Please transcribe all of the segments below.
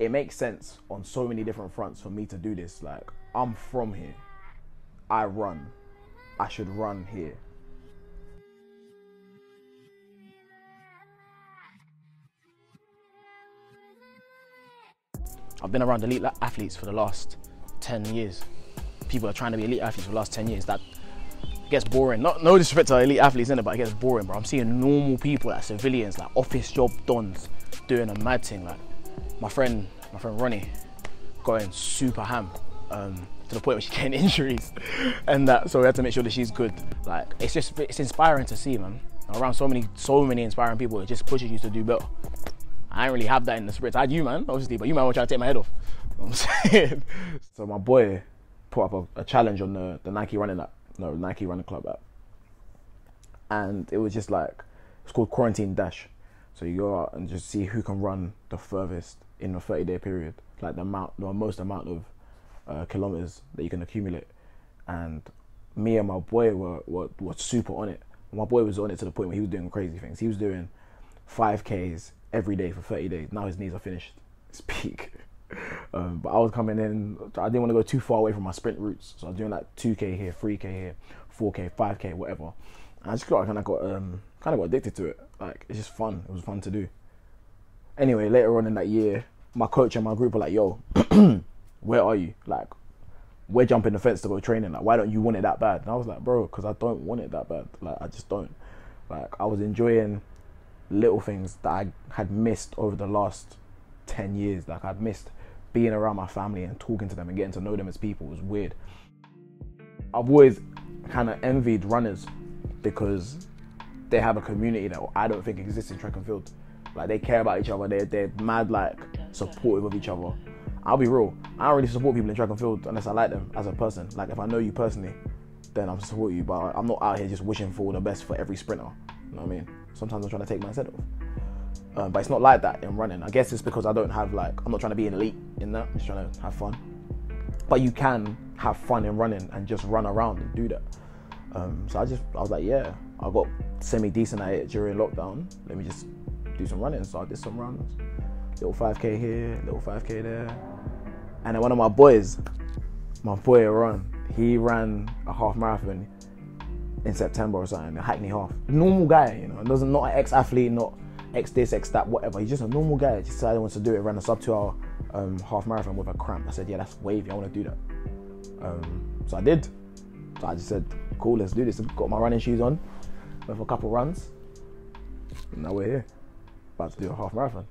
it makes sense on so many different fronts for me to do this. Like I'm from here. I run. I should run here. I've been around elite athletes for the last 10 years. People are trying to be elite athletes for the last 10 years. That gets boring. Not no disrespect to elite athletes in it, but it gets boring, bro. I'm seeing normal people, like civilians, like office job dons, doing a mad thing. Like my friend, my friend Ronnie, going super ham. Um, to the point where she's getting injuries and that. So we had to make sure that she's good. Like it's just it's inspiring to see man. Around so many so many inspiring people it just pushes you to do better. I didn't really have that in the spirit. I had you man obviously but you man were trying to take my head off. You know I'm saying? So my boy put up a, a, challenge on the, the Nike running app no Nike running club app. And it was just like it's called quarantine dash so you go out and just see who can run the furthest in a 30 day period like the amount the most amount of uh, kilometers that you can accumulate. And me and my boy were, were, were super on it. My boy was on it to the point where he was doing crazy things. He was doing 5Ks every day for 30 days. Now his knees are finished. It's peak. Um, but I was coming in, I didn't want to go too far away from my sprint routes. So I was doing like 2K here, 3K here, 4K, 5K, whatever. I just got kind of got um, kind of got addicted to it. Like it's just fun. It was fun to do. Anyway, later on in that year, my coach and my group were like, "Yo, where are you? Like, we're jumping the fence to go training. Like, why don't you want it that bad? And I was like, bro, because I don't want it that bad. Like, I just don't. Like, I was enjoying little things that I had missed over the last 10 years. Like, I'd missed being around my family and talking to them and getting to know them as people. It was weird. I've always kind of envied runners because they have a community that I don't think exists in track and field. Like, they care about each other. They're, they're mad, like, supportive of each other I'll be real. I don't really support people in track and field unless I like them as a person. Like if I know you personally, then I'll support you. But I'm not out here just wishing for the best for every sprinter. You know what I mean? Sometimes I'm trying to take my set off. Um, but it's not like that in running. I guess it's because I don't have like I'm not trying to be an elite in that. I'm just trying to have fun. But you can have fun in running and just run around and do that. Um, so I just I was like, yeah, I got semi decent at it during lockdown. Let me just do some running. So I did some runs little 5k here, little 5k there. And then one of my boys, my boy Ron, he ran a half marathon in September or something, a Hackney half. Normal guy, you know, doesn't not an ex-athlete, not ex this, ex that, whatever. He's just a normal guy. Just decided he wants to do it. Ran a sub two hour um, half marathon with a cramp. I said, yeah, that's wavy. I want to do that. Um, so I did. I just said, cool, let's do this. Got my running shoes on, went for a couple runs. Now we're here, about to do a half marathon.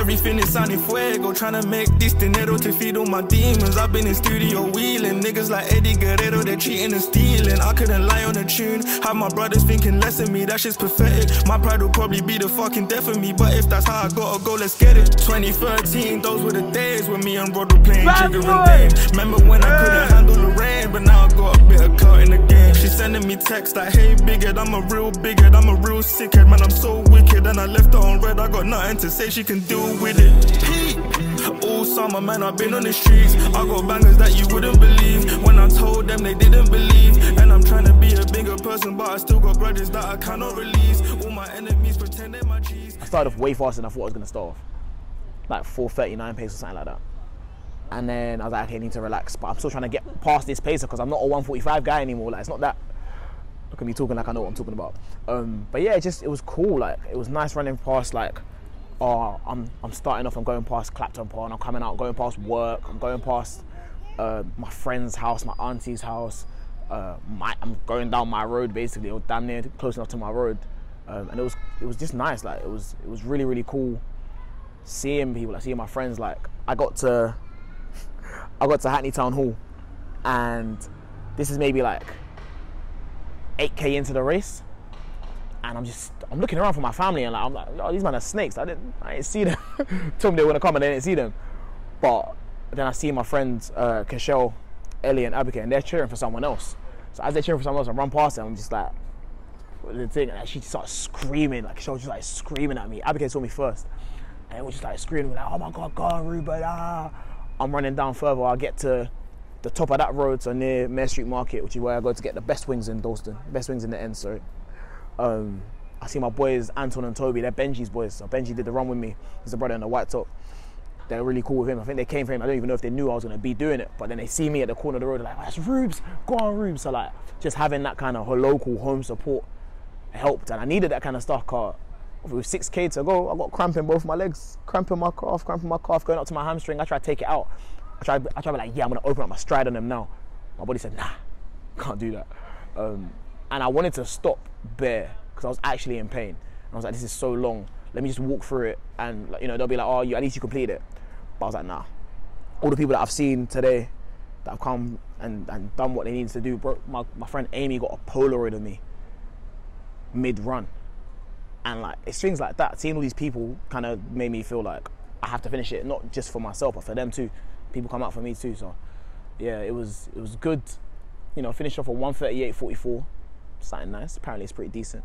Everything is sounding fuego, trying to make this dinero to feed all my demons. I've been in studio wheeling, niggas like Eddie Guerrero, they're cheating and stealing. I couldn't lie on a tune, have my brothers thinking less of me, that shit's pathetic. My pride will probably be the fucking death of me, but if that's how I gotta go, let's get it. 2013, those were the days when me and Rod were playing Jigger and Dame. Remember when I couldn't handle the rain, but now I got a bit of clout in the game. She's sending me texts like, hey, bighead, I'm a real bighead, I'm a real sickhead, man, I'm so wicked. And I left her on red, I got nothing to say, she can deal with it. Peak. All summer, man, I've been on the streets. I got bangers that you wouldn't believe. When I told them, they didn't believe. And I'm trying to be a bigger person, but I still got brothers that I cannot release. All my enemies pretend they're my G's. I started off way faster than I thought I was gonna start off. Like 439 pace or something like that. And then I was like, okay, I need to relax. But I'm still trying to get past this pacer because I'm not a 145 guy anymore. Like, it's not that. Look at me talking like I know what I'm talking about. Um, but yeah, it just it was cool. Like, it was nice running past like oh, I'm, I'm starting off, I'm going past Clapton Park, I'm coming out, going past work, I'm going past uh, my friend's house, my auntie's house. Uh, my, I'm going down my road basically, or damn near close enough to my road, um, and it was it was just nice. Like it was it was really really cool seeing people, like seeing my friends. Like I got to I got to Hackney Town Hall, and this is maybe like 8k into the race, and I'm just I'm looking around for my family and like I'm like, oh, these men are snakes. I didn't I didn't see them. Told me they were gonna come and I didn't see them. But then I see my friends uh Kashel, Ellie and Abigail and they're cheering for someone else. So as they're cheering for someone else, I run past them, I'm just like what the thing and she starts screaming, like she was just like screaming at me. Abigail saw me first. and it was just like screaming like, "Oh my God, go on, Reuben!" Ah. I'm running down further. I get to the top of that road, so near Mare Street Market, which is where I go to get the best wings in Dalston, best wings in the end. Sorry. Um, I see my boys Anton and Toby. They're Benji's boys. So Benji did the run with me. He's a brother in the white top. They're really cool with him. I think they came for him. I don't even know if they knew I was going to be doing it. But then they see me at the corner of the road. They're like, "That's Rubes. Go on, Rubes." So like, just having that kind of local home support helped, and I needed that kind of stuff. Cause with 6k to go, I got cramp in both my legs, cramping my calf, cramping my calf, going up to my hamstring. I tried to take it out. I tried, I tried to be like, yeah, I'm gonna open up my stride on them now. My body said, nah, can't do that. Um, and I wanted to stop bare because I was actually in pain. And I was like, this is so long. Let me just walk through it, and you know, they'll be like, oh, you at least you completed it. But I was like, nah. All the people that I've seen today that have come and, and done what they needed to do, bro. My, my friend Amy got a Polaroid of me mid run. And like it's things like that. Seeing all these people kind of made me feel like I have to finish it, not just for myself, but for them too. People come out for me too. So yeah, it was it was good. You know, finished off at 138.44. Something nice. Apparently it's pretty decent.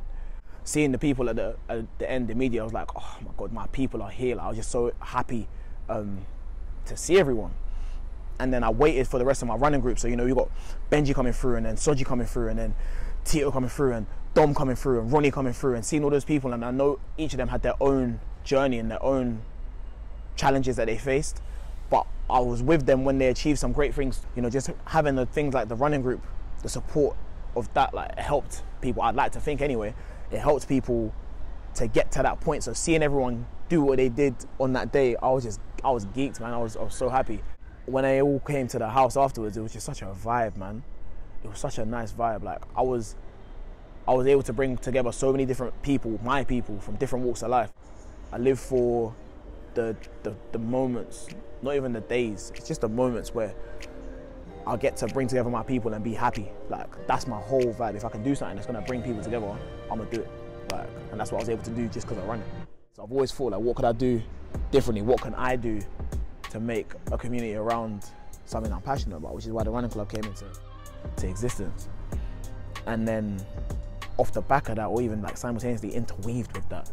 Seeing the people at the at the end, the media, I was like, oh my god, my people are here. Like, I was just so happy um, to see everyone. And then I waited for the rest of my running group. So you know, you got Benji coming through, and then Soji coming through, and then Tito coming through, and Dom coming through and Ronnie coming through and seeing all those people and I know each of them had their own journey and their own challenges that they faced but I was with them when they achieved some great things you know just having the things like the running group the support of that like helped people. I'd like to think anyway it helped people to get to that point. So seeing everyone do what they did on that day I was just I was geeked man. I was, I was so happy. When they all came to the house afterwards it was just such a vibe man. It was such a nice vibe. Like I was I was able to bring together so many different people, my people from different walks of life. I live for the, the, the moments, not even the days. It's just the moments where I get to bring together my people and be happy. Like that's my whole vibe. If I can do something that's gonna bring people together, I'm gonna do it. Like, and that's what I was able to do just because I run it. So I've always thought like, what could I do differently? What can I do to make a community around something I'm passionate about? Which is why the running club came into to existence. And then off the back of that, or even like simultaneously interweaved with that,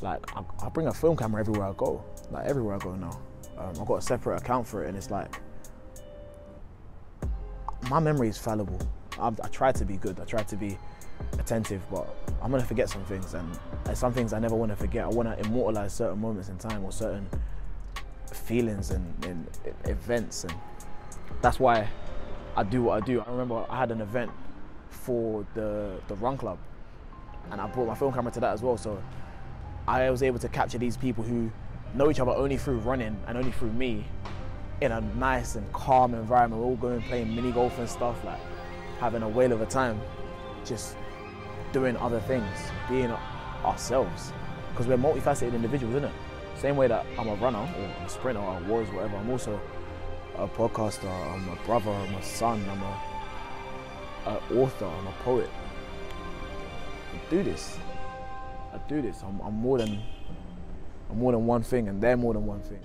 like I, I bring a film camera everywhere I go. Like everywhere I go now, um, I've got a separate account for it, and it's like my memory is fallible. I've, I try to be good. I try to be attentive, but I'm gonna forget some things, and some things I never want to forget. I want to immortalize certain moments in time or certain feelings and, and, events, and that's why I do what I do. I remember I had an event for the, the run club. And I brought my film camera to that as well. So I was able to capture these people who know each other only through running and only through me in a nice and calm environment. We're all going playing mini golf and stuff, like having a whale of a time, just doing other things, being ourselves. Because we're multifaceted individuals, isn't it? Same way that I'm a runner or a sprinter or a was, whatever, I'm also a podcaster, I'm a brother, I'm a son, I'm a an author, I'm a poet. I do this. I do this. I'm, I'm more than I'm more than one thing, and they're more than one thing.